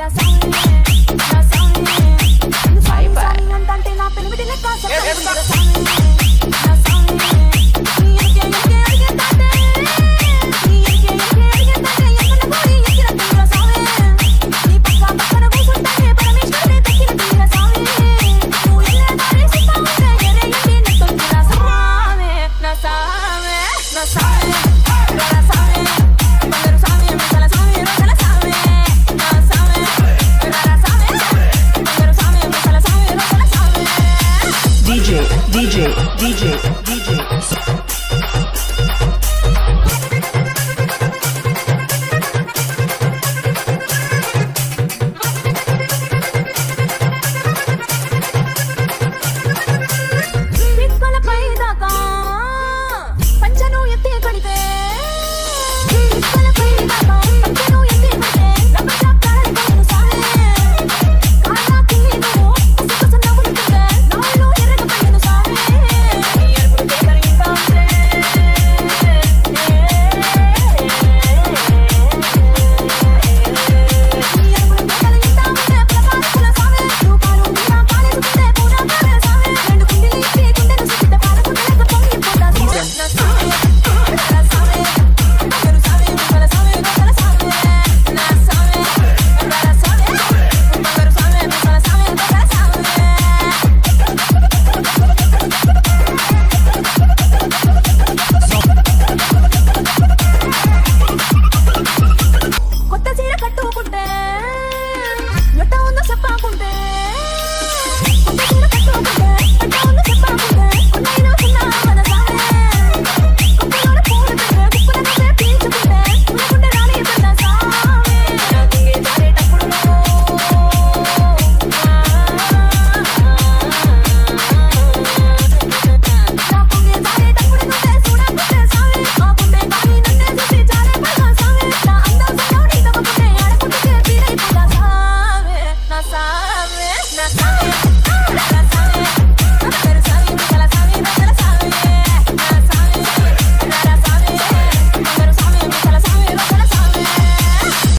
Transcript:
Bye bye. DJ, DJ, DJ, DJ.